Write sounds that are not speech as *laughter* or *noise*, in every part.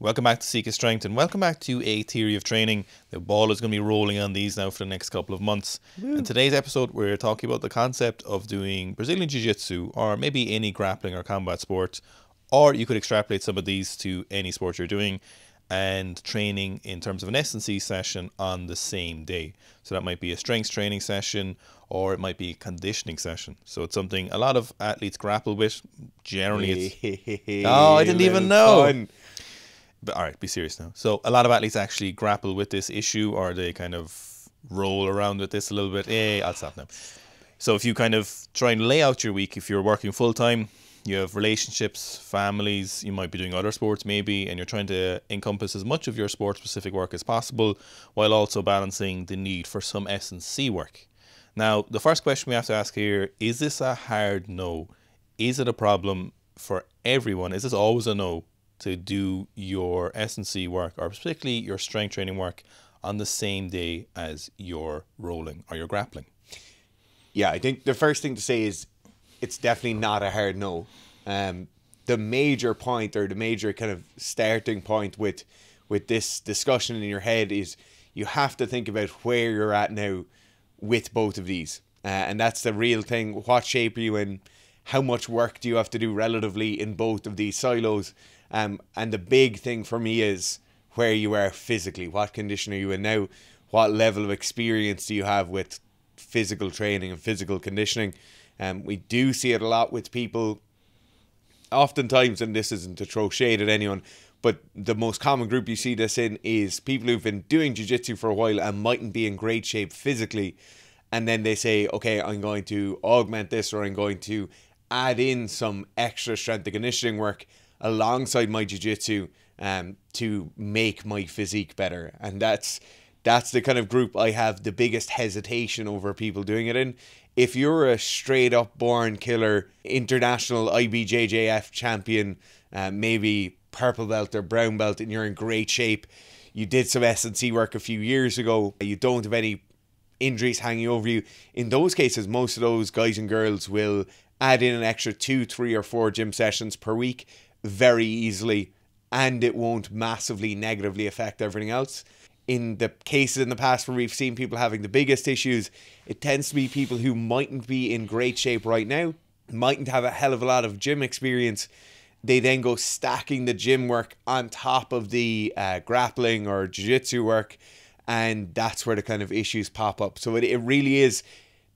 Welcome back to Sika Strength and welcome back to A Theory of Training. The ball is going to be rolling on these now for the next couple of months. In today's episode, we're talking about the concept of doing Brazilian Jiu Jitsu or maybe any grappling or combat sport, or you could extrapolate some of these to any sport you're doing and training in terms of an S&C session on the same day. So that might be a strength training session or it might be a conditioning session. So it's something a lot of athletes grapple with. Generally, it's *laughs* Oh, I didn't even know. Fun. But all right, be serious now. So a lot of athletes actually grapple with this issue, or they kind of roll around with this a little bit. Eh, I'll stop now. So if you kind of try and lay out your week, if you're working full time, you have relationships, families, you might be doing other sports maybe, and you're trying to encompass as much of your sport specific work as possible, while also balancing the need for some S and C work. Now, the first question we have to ask here is this a hard no? Is it a problem for everyone? Is this always a no to do your S&C work or particularly your strength training work on the same day as your rolling or your grappling? Yeah, I think the first thing to say is it's definitely not a hard no. Um, the major point or the major kind of starting point with with this discussion in your head is you have to think about where you're at now with both of these, uh, and that's the real thing. What shape are you in? How much work do you have to do relatively in both of these silos? Um, and the big thing for me is where you are physically. What condition are you in now? What level of experience do you have with physical training and physical conditioning? Um, we do see it a lot with people. Oftentimes, and this isn't to throw shade at anyone, but the most common group you see this in is people who've been doing jiu-jitsu for a while and mightn't be in great shape physically and then they say okay i'm going to augment this or i'm going to add in some extra strength and conditioning work alongside my jiu-jitsu um, to make my physique better. And that's that's the kind of group i have the biggest hesitation over people doing it in. If you're a straight up born killer international ibjjf champion uh, maybe purple belt or brown belt and you're in great shape you did some s&c work a few years ago you don't have any injuries hanging over you. In those cases most of those guys and girls will add in an extra two three or four gym sessions per week very easily and it won't massively negatively affect everything else in the cases in the past where we've seen people having the biggest issues, it tends to be people who mightn't be in great shape right now, mightn't have a hell of a lot of gym experience. They then go stacking the gym work on top of the uh, grappling or jiu-jitsu work, and that's where the kind of issues pop up. So it, it really is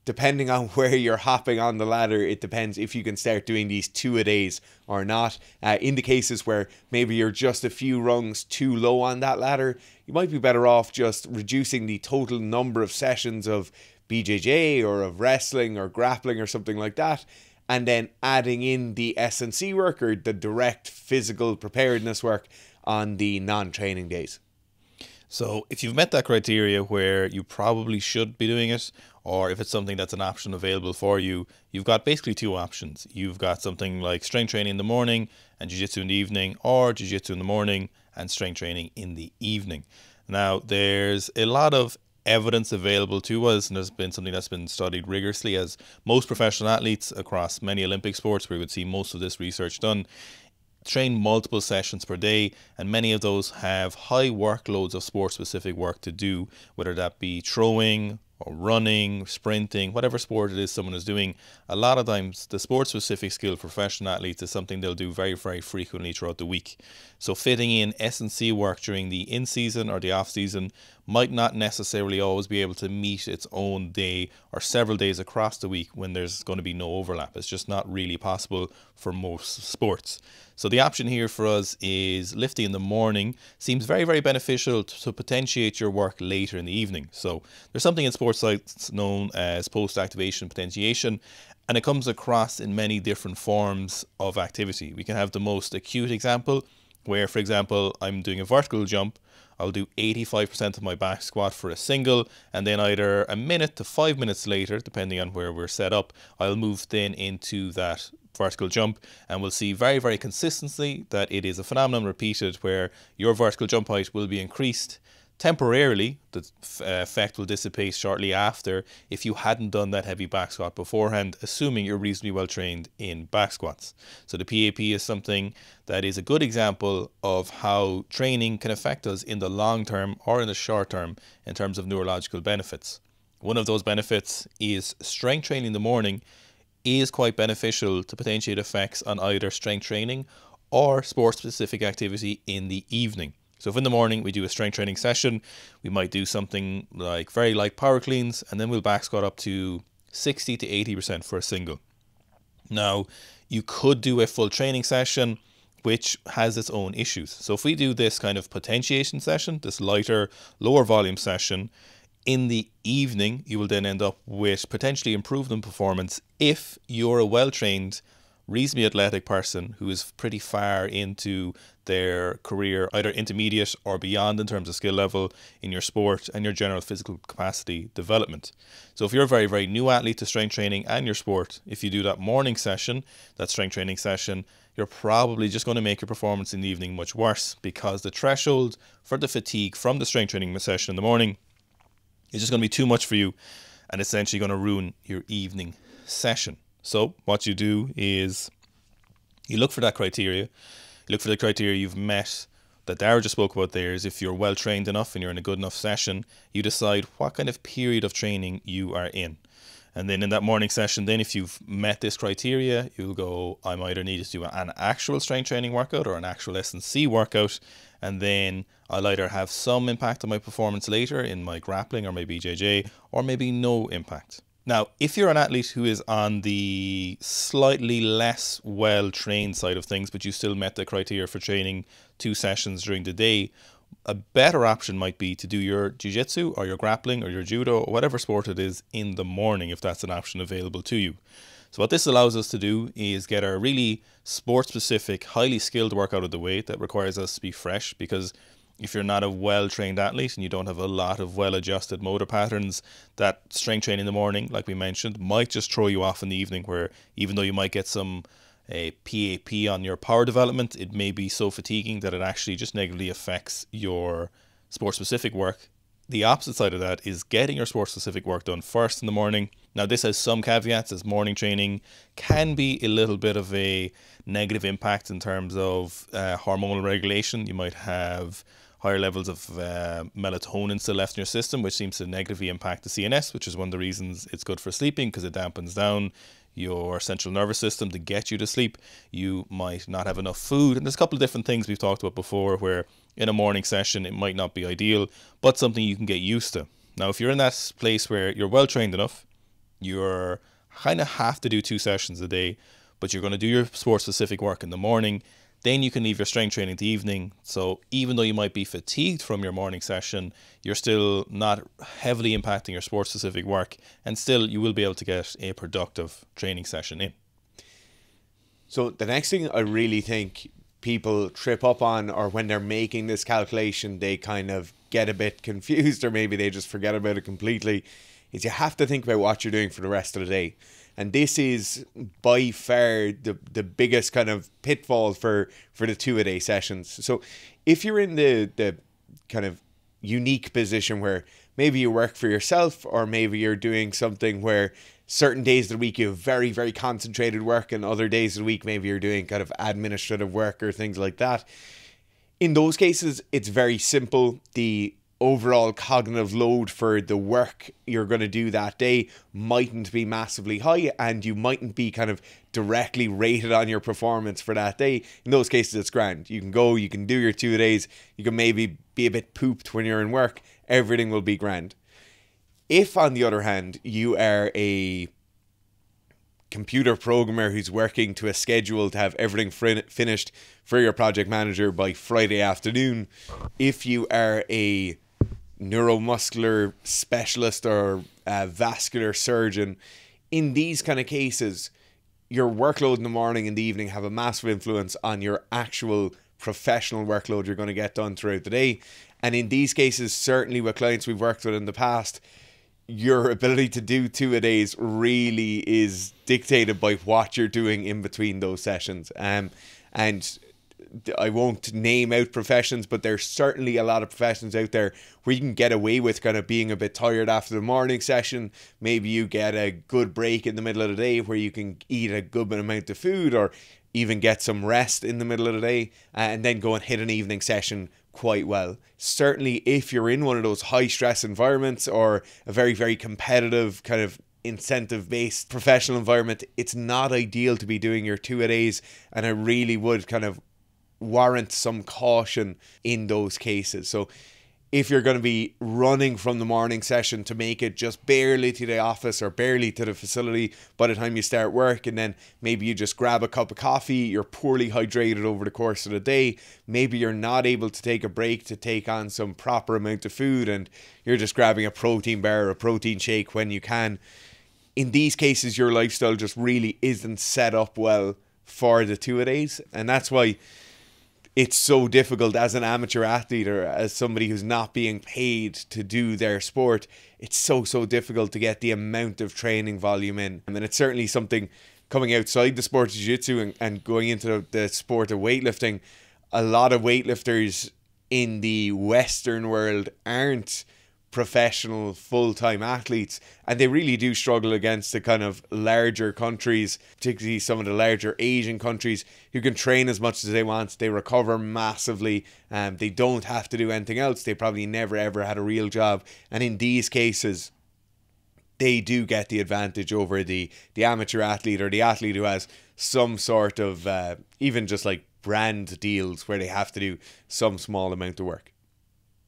depending on *laughs* where you're hopping on the ladder, it depends if you can start doing these two a days or not. Uh, in the cases where maybe you're just a few rungs too low on that ladder, you might be better off just reducing the total number of sessions of BJJ or of wrestling or grappling or something like that. And then adding in the S&C work or the direct physical preparedness work on the non-training days. So, if you've met that criteria where you probably should be doing it, or if it's something that's an option available for you, you've got basically two options. You've got something like strength training in the morning and jiu jitsu in the evening, or jiu jitsu in the morning and strength training in the evening. Now, there's a lot of evidence available to us, and there's been something that's been studied rigorously as most professional athletes across many Olympic sports, where we would see most of this research done, train multiple sessions per day, and many of those have high workloads of sport specific work to do, whether that be throwing or running, sprinting, whatever sport it is someone is doing. A lot of times, the sport specific skill for professional athletes is something they'll do very, very frequently throughout the week. So, fitting in S&C work during the in season or the off season might not necessarily always be able to meet its own day or several days across the week when there's going to be no overlap. It's just not really possible for most sports. So the option here for us is lifting in the morning seems very very beneficial to, potentiate your work later in the evening. So there's something in sports science known as post activation potentiation and it comes across in many different forms of activity. We can have the most acute example where for example I'm doing a vertical jump I'll do 85% of my back squat for a single, and then either a minute to five minutes later, depending on where we're set up, I'll move then into that vertical jump and we'll see very very consistently that it is a phenomenon repeated where your vertical jump height will be increased Temporarily, the uh, effect will dissipate shortly after if you hadn't done that heavy back squat beforehand, assuming you're reasonably well trained in back squats. So the PAP is something that is a good example of how training can affect us in the long term or in the short term in terms of neurological benefits. One of those benefits is strength training in the morning is quite beneficial to potentiate effects on either strength training or sport specific activity in the evening. So if in the morning we do a strength training session, we might do something like very light power cleans, and then we'll back squat up to 60 to 80% for a single. Now, you could do a full training session which has its own issues. So if we do this kind of potentiation session, this lighter, lower volume session, in the evening, you will then end up with potentially improved performance if you're a well trained reasonably athletic person who is pretty far into their career, either intermediate or beyond in terms of skill level in your sport and your general physical capacity development. So, if you're a very, very new athlete to strength training and your sport, if you do that morning session, that strength training session, you're probably just going to make your performance in the evening much worse because the threshold for the fatigue from the strength training session in the morning is just going to be too much for you and essentially going to ruin your evening session. So what you do is you look for that criteria. You look for the criteria you've met that Dara just spoke about there is if you're well trained enough and you're in a good enough session, you decide what kind of period of training you are in. And then in that morning session, then if you've met this criteria, you'll go, I'm either needed to do an actual strength training workout or an actual S&C workout. And then I'll either have some impact on my performance later in my grappling or my BJJ, or maybe no impact. Now, if you're an athlete who is on the slightly less well trained side of things, but you still met the criteria for training two sessions during the day, a better option might be to do your jiu-jitsu or your grappling or your judo or whatever sport it is in the morning if that's an option available to you. So what this allows us to do is get our really sport specific, highly skilled workout out of the way that requires us to be fresh because if you're not a well trained athlete and you don't have a lot of well adjusted motor patterns, that strength training in the morning, like we mentioned, might just throw you off in the evening. Where even though you might get some a PAP on your power development, it may be so fatiguing that it actually just negatively affects your sport specific work. The opposite side of that is getting your sport specific work done first in the morning. Now, this has some caveats as morning training can be a little bit of a negative impact in terms of uh, hormonal regulation. You might have higher levels of uh, melatonin still left in your system, which seems to negatively impact the CNS, which is one of the reasons it's good for sleeping because it dampens down your central nervous system to get you to sleep. You might not have enough food, and there's a couple of different things we've talked about before where in a morning session it might not be ideal, but something you can get used to. Now, if you're in that place where you're well trained enough, you're kind of have to do two sessions a day, but you're going to do your sport specific work in the morning then you can leave your strength training the evening. So even though you might be fatigued from your morning session, you're still not heavily impacting your sport specific work, and still you will be able to get a productive training session in. So the next thing I really think people trip up on, or when they're making this calculation, they kind of get a bit *laughs* confused, or maybe they just forget about it completely, is you have to think about what you're doing for the rest of the day and this is by far the the biggest kind of pitfall for for the two a day sessions. So if you're in the the kind of unique position where maybe you work for yourself or maybe you're doing something where certain days of the week you have very very concentrated work and other days of the week maybe you're doing kind of administrative work or things like that in those cases it's very simple the overall cognitive load for the work you're going to do that day mightn't be massively high and you mightn't be kind of directly rated on your performance for that day. In those cases it's grand. You can go you can do your two days. You can maybe be a bit pooped when you're in work. Everything will be grand. If on the other hand you are a computer programmer who's working to a schedule to have everything finished for your project manager by Friday afternoon. If you are a neuromuscular specialist or vascular surgeon, in these kind of cases, your workload in the morning and the evening have a massive influence on your actual professional workload you're going to get done throughout the day. And in these cases, certainly with clients we've worked with in the past, your ability to do two a days really is dictated by what you're doing in between those sessions. Um, and I won't name out professions, but there's certainly a lot of professions out there where you can get away with kind of being a bit tired after the morning session. Maybe you get a good break in the middle of the day where you can eat a good amount of food or even get some rest in the middle of the day uh, and then go and hit an evening session quite well. Certainly, if you're in one of those high stress environments or a very, very competitive kind of incentive based professional environment, it's not ideal to be doing your two a days. And I really would kind of warrant some caution in those cases. So if you're going to be running from the morning session to make it just barely to the office or barely to the facility by the time you start work, and then maybe you just grab a cup of coffee, you're poorly hydrated over the course of the day, maybe you're not able to take a break to take on some proper amount of food, and you're just grabbing a protein bar or a protein shake when you can. In these cases, your lifestyle just really isn't set up well for the two a days, and that's why it's so difficult as an amateur athlete or as somebody who's not being paid to do their sport. It's so, so difficult to get the amount of training volume in. I mean, it's certainly something coming outside the sport of jiu jitsu and, and going into the, the sport of weightlifting. A lot of weightlifters in the Western world aren't professional full time athletes, and they really do struggle against the kind of larger countries, particularly some of the larger Asian countries who can train as much as they want. They recover massively, and um, they don't have to do anything else. They probably never ever had a real job, and in these cases, they do get the advantage over the the amateur athlete or the athlete who has some sort of uh, even just like brand deals where they have to do some small amount of work.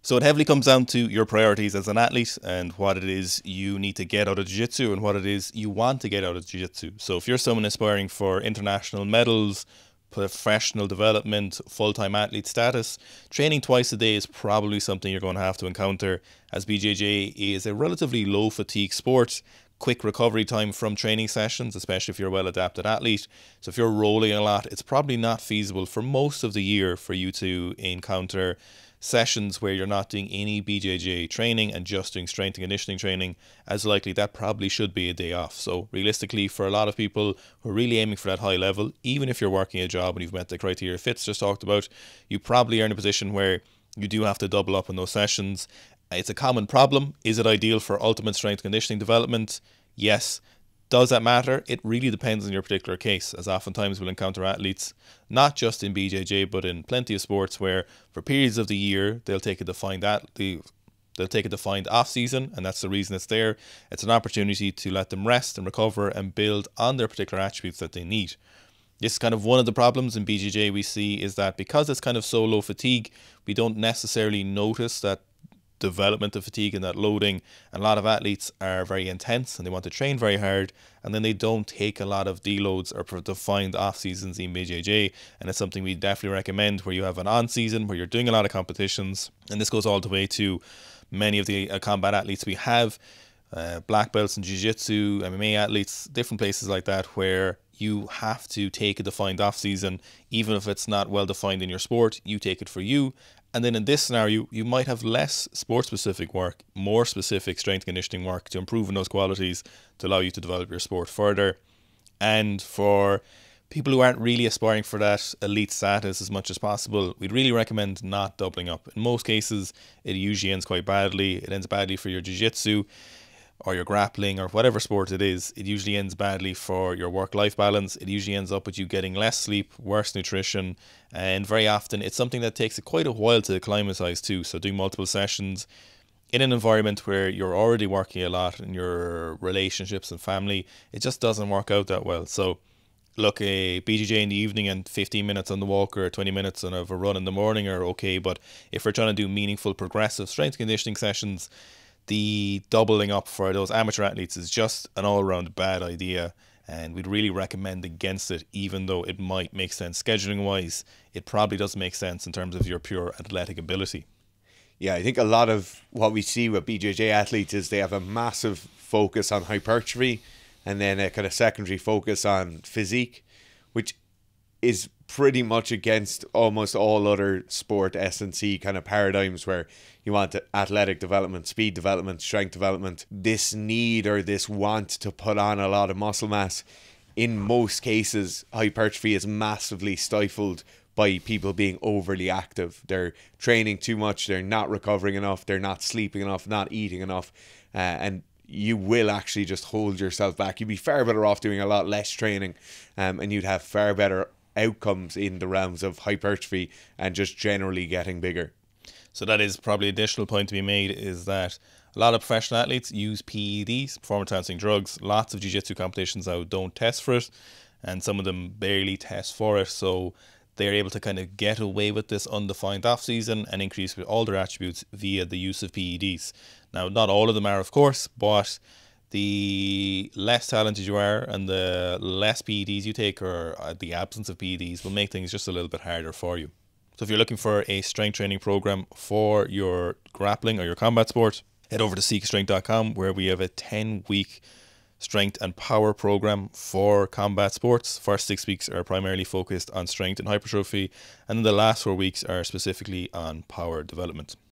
So it heavily comes down to your priorities as an athlete and what it is you need to get out of jiu-jitsu and what it is you want to get out of jiu-jitsu. So if you're someone aspiring for international medals, professional development, full-time athlete status, training twice a day is probably something you're going to have to encounter as BJJ is a relatively low fatigue sport quick recovery time from training sessions, especially if you're a well adapted athlete. So, if you're rolling a lot, it's probably not feasible for most of the year for you to encounter sessions where you're not doing any BJJ training and just doing strength and conditioning training, as likely that probably should be a day off. So, realistically, for a lot of people who are really aiming for that high level, even if you're working a job and you've met the criteria Fitz just talked about, you probably are in a position where you do have to double up on those sessions. It's a common problem. Is it ideal for ultimate strength conditioning development? Yes. Does that matter? It really depends on your particular case, as oftentimes we'll encounter athletes, not just in BJJ, but in plenty of sports where for periods of the year they'll take a defined at the they'll take a defined off season, and that's the reason it's there. It's an opportunity to let them rest and recover and build on their particular attributes that they need. This is kind of one of the problems in BJJ we see is that because it's kind of so low fatigue, we don't necessarily notice that development of fatigue and that loading. And a lot of athletes are very intense and they want to train very hard, and then they don't take a lot of deloads or defined off seasons in BJJ. And it's something we definitely recommend where you have an on season where you're doing a lot of competitions. And this goes all the way to many of the uh, combat athletes we have. Uh, black belts in jiu-jitsu, MMA athletes, different places like that where you have to take a defined off season, even if it's not well defined in your sport. You take it for you, and then in this scenario, you might have less sport specific work, more specific strength conditioning work to improve in those qualities to allow you to develop your sport further. And for people who aren't really aspiring for that elite status as much as possible, we'd really recommend not doubling up. In most cases, it usually ends quite badly. It ends badly for your jiu jitsu or your grappling or whatever sport it is, it usually ends badly for your work life balance. It usually ends up with you getting less sleep, worse nutrition, and very often it's something that takes quite a while to acclimatize to. So, doing multiple sessions in an environment where you're already working a lot in your relationships and family, it just doesn't work out that well. So, look, a BJJ in the evening and 15 minutes on the walk or 20 minutes on a run in the morning are okay. But if we're trying to do meaningful, progressive strength conditioning sessions, the doubling up for those amateur athletes is just an all around bad idea. And we'd really recommend against it, even though it might make sense scheduling wise. It probably doesn't make sense in terms of your pure athletic ability. Yeah, I think a lot of what we see with BJJ athletes is they have a massive focus on hypertrophy and then a kind of secondary focus on physique, which is pretty much against almost all other sport S and C kind of paradigms where you want athletic development, speed development, strength development. This need or this want to put on a lot of muscle mass, in most cases, hypertrophy is massively stifled by people being overly active. They're training too much, they're not recovering enough, they're not sleeping enough, not eating enough, uh, and you will actually just hold yourself back. You'd be far better off doing a lot less training, um, and you'd have far better outcomes in the realms of hypertrophy and just generally getting bigger. So that is probably additional point to be made is that a lot of professional athletes use PEDs, performance enhancing drugs. Lots of jiu-jitsu competitions now don't test for it, and some of them barely test for it. So they're able to kind of get away with this undefined off season and increase all their attributes via the use of PEDs. Now, not all of them are, of course, but the less talented you are and the less PEDs you take or uh, the absence of PEDs will make things just a little bit harder for you. So if you're looking for a strength training program for your grappling or your combat sport, head over to sikastrength.com where we have a 10 week strength and power program for combat sports. First six weeks are primarily focused on strength and hypertrophy, and then the last four weeks are specifically on power development.